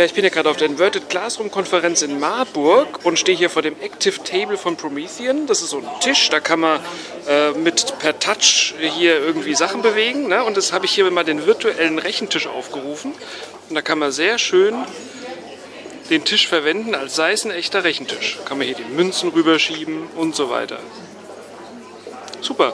Ja, ich bin ja gerade auf der Inverted Classroom Konferenz in Marburg und stehe hier vor dem Active Table von Promethean. Das ist so ein Tisch, da kann man äh, mit per Touch hier irgendwie Sachen bewegen. Ne? Und das habe ich hier mal den virtuellen Rechentisch aufgerufen. Und da kann man sehr schön den Tisch verwenden, als sei es ein echter Rechentisch. Kann man hier die Münzen rüberschieben und so weiter. Super.